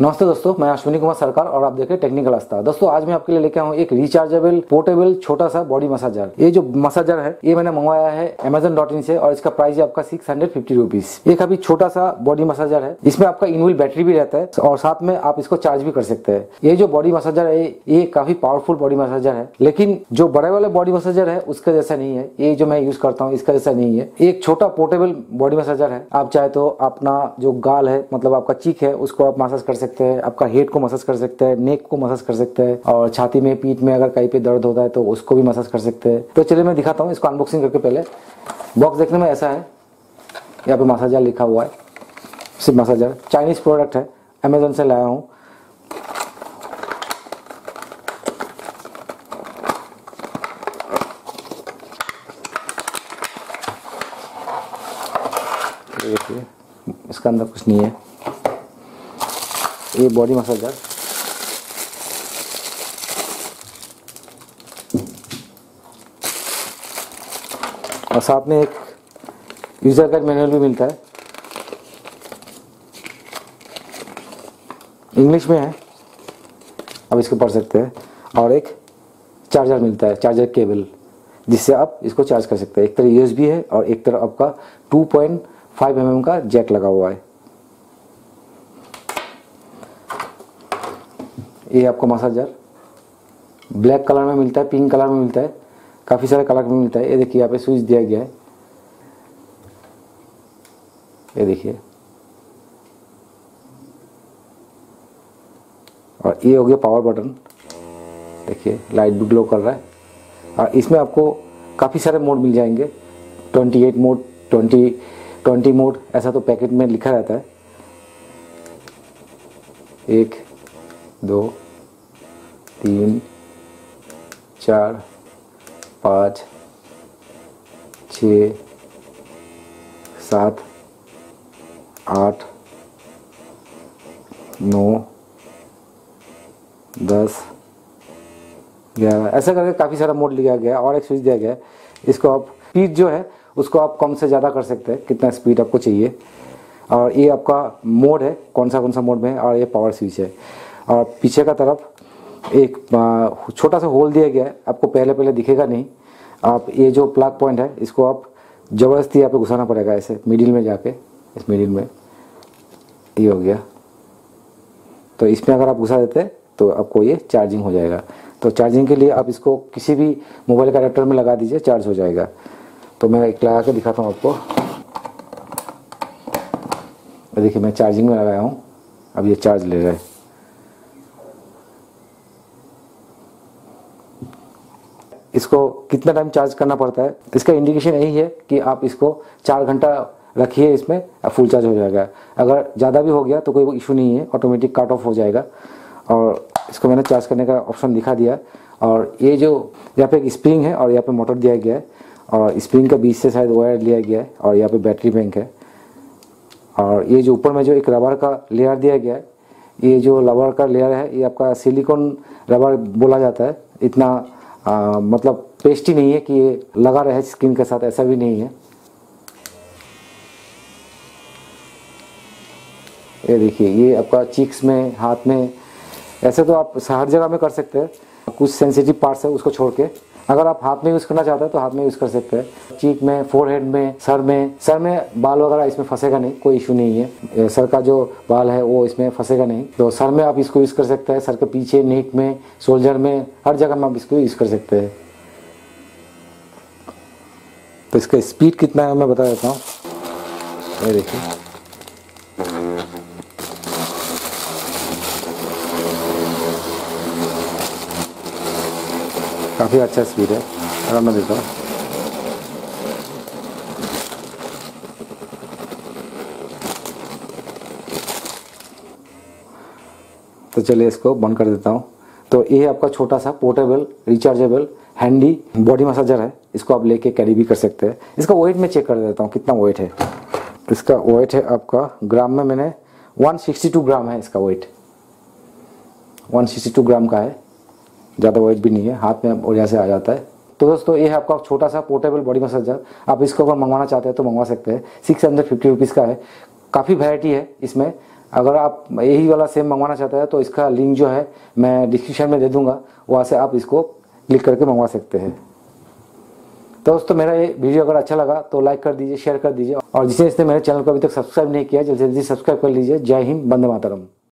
नमस्ते दोस्तों, मैं अश्विनी कुमार सरकार और आप देख रहे टेक्निकल आस्था दोस्तों, आज मैं आपके लिए लेके आऊँ एक रिचार्जेबल पोर्टेबल छोटा सा बॉडी मसाजर ये जो मसाजर है, ये मैंने मंगवाया है अमेजन डॉट इन से और इसका प्राइस है आपका सिक्स हंड्रेड फिफ्टी रुपीज़ ये काफ़ी छोटा सा बॉडी मसाजर है। इसमें आपका इनविल बैटरी भी रहता है और साथ में आप इसको चार्ज भी कर सकते हैं। ये जो बॉडी मसाजर है, ये काफ़ी पावरफुल बॉडी मसाजर है। लेकिन जो बड़े वाले बॉडी मसाजर है, उसका जैसा नहीं है। ये जो मैं यूज़ करता हूँ, इसका जैसा नहीं है। एक छोटा पोर्टेबल बॉडी मसाजर है। आप चाहे तो अपना जो गाल है मतलब आपका चीक है, उसको आप मसाज कर सकते हैं, आपका हेड को मसाज कर सकते हैं, नेक को मसाज कर सकते हैं, और छाती में, पीठ में अगर कहीं पे दर्द होता है तो उसको भी मसाज कर सकते हैं। तो चलिए मैं दिखाता हूँ, इसको अनबॉक्सिंग करके पहले। बॉक्स देखने में ऐसा है, यहाँ पे मसाजर लिखा हुआ है, सिर्फ़ मसाजर चाइनीज़ प्रोडक्ट है अमेजोन से लाया हूँ। इसका अंदर कुछ नहीं है। ये बॉडी मसाजर और साथ में एक यूज़र का मैनुअल भी मिलता है। इंग्लिश में है। आप इसको पढ़ सकते हैं। और एक चार्जर मिलता है चार्जर केबल जिससे आप इसको चार्ज कर सकते हैं। एक तरह यूएसबी है और एक तरह आपका 2.5 पॉइंट mm का जैक लगा हुआ है। ये आपको मसाजर ब्लैक कलर में मिलता है, पिंक कलर में मिलता है, काफ़ी सारे कलर में मिलता है। ये देखिए, यहाँ पे स्विच दिया गया है। ये देखिए। और ये हो गया पावर बटन देखिए लाइट भी ग्लो कर रहा है। और इसमें आपको काफ़ी सारे मोड मिल जाएँगे। 28 मोड 20 20 मोड ऐसा तो पैकेट में लिखा रहता है। एक दो, तीन, चार, पाँच, छ, सात, आठ, नौ, दस, ग्यारह। ऐसा करके काफ़ी सारा मोड लिया गया और एक स्विच दिया गया। है इसको आप स्पीड जो है, उसको आप कम से ज़्यादा कर सकते हैं। कितना स्पीड आपको चाहिए। और ये आपका मोड है, कौन सा कौन सा मोड में है, और ये पावर स्विच है। और पीछे का तरफ़ एक छोटा सा होल दिया गया है। आपको पहले पहले दिखेगा नहीं। आप, ये जो प्लग पॉइंट है, इसको आप ज़बरदस्ती यहाँ पे घुसाना पड़ेगा ऐसे मिडिल में जाके। इस मिडिल में। ये हो गया। तो इसमें अगर आप घुसा देते तो आपको ये चार्जिंग हो जाएगा। तो चार्जिंग के लिए आप इसको किसी भी मोबाइल का अडेप्टर में लगा दीजिए चार्ज हो जाएगा। तो मैं एक लगा के दिखाता हूँ आपको। देखिए, मैं चार्जिंग में लगाया हूँ। अब ये चार्ज ले रहा है। इसको कितना टाइम चार्ज करना पड़ता है? इसका इंडिकेशन यही है कि आप इसको चार घंटा रखिए इसमें फुल चार्ज हो जाएगा। अगर ज़्यादा भी हो गया तो कोई इशू नहीं है ऑटोमेटिक कट ऑफ़ हो जाएगा। और इसको मैंने चार्ज करने का ऑप्शन दिखा दिया। और ये जो यहाँ पे एक स्प्रिंग है और यहाँ पे मोटर दिया गया है। और स्प्रिंग के बीच से शायद वायर लिया गया है और यहाँ पे बैटरी बैंक है। और ये जो ऊपर में जो एक रबर का लेयर दिया गया है, ये जो रबर का लेयर है, ये आपका सिलिकॉन रबर बोला जाता है। इतना आ, मतलब पेस्टी नहीं है कि ये लगा रहे स्किन के साथ ऐसा भी नहीं है। ये देखिए ये आपका चीक्स में हाथ में ऐसे तो आप हर जगह में कर सकते हैं। कुछ सेंसिटिव पार्ट्स है उसको छोड़ के। अगर आप हाथ में यूज़ करना चाहते हैं तो हाथ में यूज़ कर सकते हैं। चीक में फोरहेड में, सर में। सर में बाल वगैरह इसमें फंसेगा नहीं, कोई इशू नहीं है। सर का जो बाल है वो इसमें फंसेगा नहीं। तो सर में आप इसको यूज़ कर सकते हैं। सर के पीछे नेक में शोल्डर में, हर जगह में आप इसको यूज़ कर सकते हैं। तो इसका स्पीड कितना है मैं बता देता हूँ। देखिए। काफ़ी अच्छा स्पीड है। अगर मैं देता हूँ तो चलिए इसको बंद कर देता हूँ। तो ये आपका छोटा सा portable rechargeable handy body massager है। इसको आप लेके कैरी भी कर सकते हैं। इसका वेट में चेक कर देता हूँ, कितना वेट है। तो इसका वेट है आपका ग्राम में मैंने 162 ग्राम है इसका वेट 162 ग्राम का है। ज़्यादा वेट भी नहीं है, हाथ में बढ़िया से आ जाता है। तो दोस्तों, ये है आपका छोटा सा पोर्टेबल बॉडी मसाजर आप इसको अगर मंगवाना चाहते हैं तो मंगवा सकते हैं। सिक्स हंड्रेड फिफ्टी रुपीज़ का है। काफ़ी वैरायटी है इसमें। अगर आप यही वाला सेम मंगवाना चाहते हैं तो इसका लिंक जो है, मैं डिस्क्रिप्शन में दे दूँगा। वहाँ से आप इसको क्लिक करके मंगवा सकते हैं। तो दोस्तों, मेरा ये वीडियो अगर अच्छा लगा तो लाइक कर दीजिए शेयर कर दीजिए। और जिसने इसने मेरे चैनल को अभी तक सब्सक्राइब नहीं किया, जल्दी जल्दी सब्सक्राइब कर लीजिए। जय हिंद बंदे मातरम।